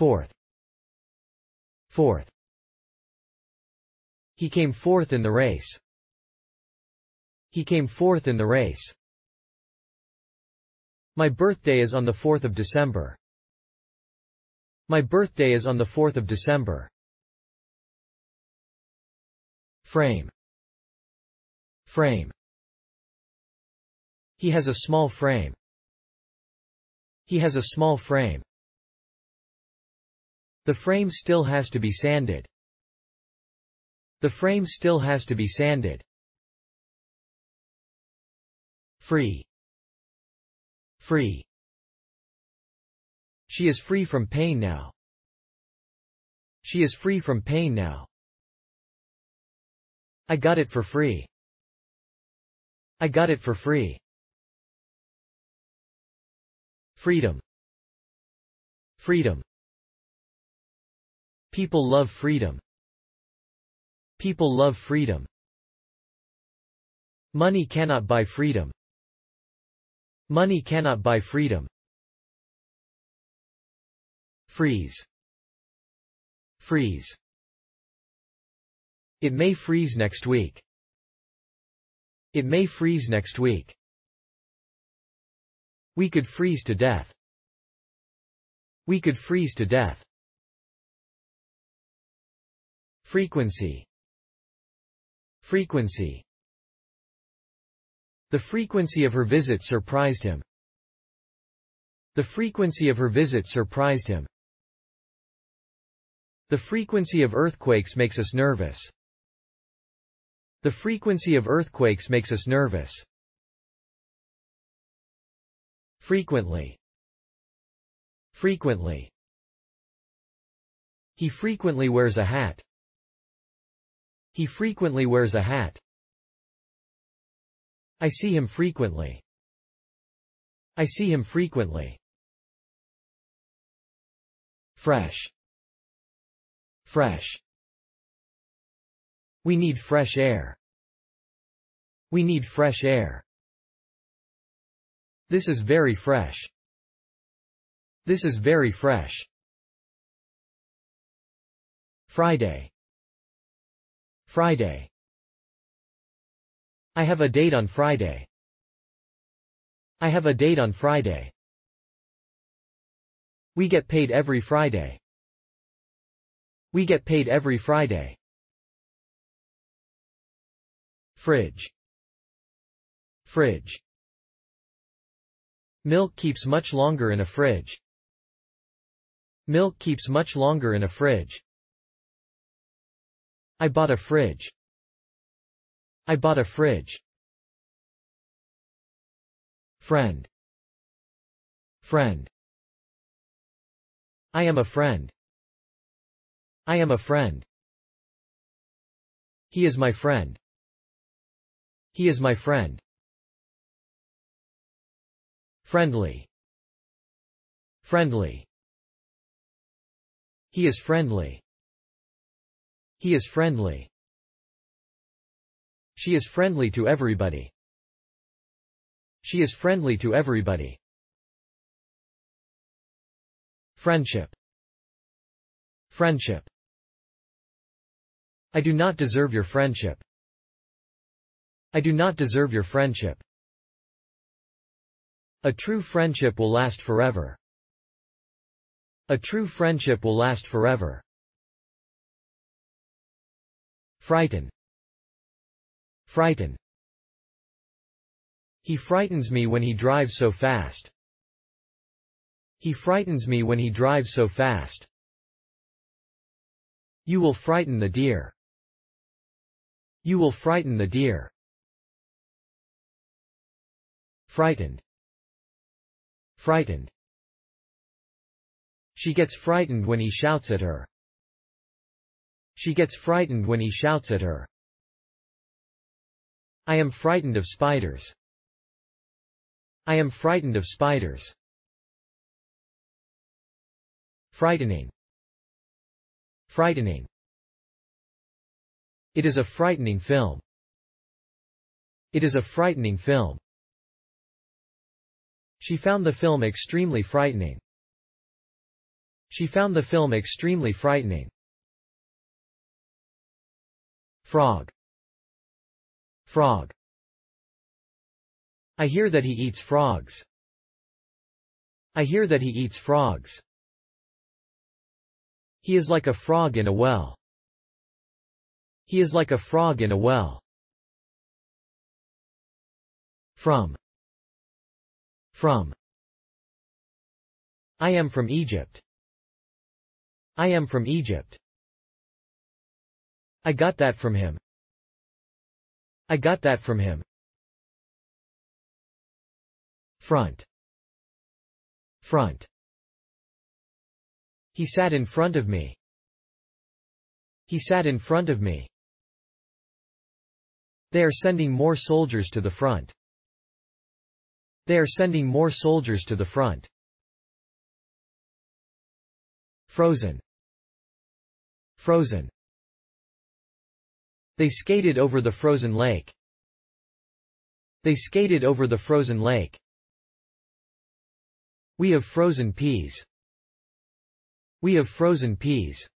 Fourth. Fourth. He came fourth in the race. He came fourth in the race. My birthday is on the 4th of December. My birthday is on the 4th of December. Frame. Frame. He has a small frame. He has a small frame. The frame still has to be sanded. The frame still has to be sanded. Free. Free. She is free from pain now. She is free from pain now. I got it for free. I got it for free. Freedom. Freedom. People love freedom. People love freedom. Money cannot buy freedom. Money cannot buy freedom. Freeze. Freeze. It may freeze next week. It may freeze next week. We could freeze to death. We could freeze to death. Frequency. Frequency. The frequency of her visit surprised him. The frequency of her visit surprised him. The frequency of earthquakes makes us nervous. The frequency of earthquakes makes us nervous. Frequently. Frequently. He frequently wears a hat. He frequently wears a hat. I see him frequently. I see him frequently. Fresh. Fresh. We need fresh air. We need fresh air. This is very fresh. This is very fresh. Friday. Friday. I have a date on Friday. I have a date on Friday. We get paid every Friday. We get paid every Friday. Fridge. Fridge. Milk keeps much longer in a fridge. Milk keeps much longer in a fridge. I bought a fridge. I bought a fridge. Friend. Friend. I am a friend. I am a friend. He is my friend. He is my friend. Friendly. Friendly. He is friendly. He is friendly. She is friendly to everybody. She is friendly to everybody. Friendship. Friendship. I do not deserve your friendship. I do not deserve your friendship. A true friendship will last forever. A true friendship will last forever. Frighten. Frighten. He frightens me when he drives so fast. He frightens me when he drives so fast. You will frighten the deer. You will frighten the deer. Frightened. Frightened. She gets frightened when he shouts at her. She gets frightened when he shouts at her. I am frightened of spiders. I am frightened of spiders. Frightening. Frightening. It is a frightening film. It is a frightening film. She found the film extremely frightening. She found the film extremely frightening. Frog. Frog. I hear that he eats frogs. I hear that he eats frogs. He is like a frog in a well. He is like a frog in a well. From. From. I am from Egypt. I am from Egypt. I got that from him. I got that from him. Front. Front. He sat in front of me. He sat in front of me. They are sending more soldiers to the front. They are sending more soldiers to the front. Frozen. Frozen. They skated over the frozen lake. They skated over the frozen lake. We have frozen peas. We have frozen peas.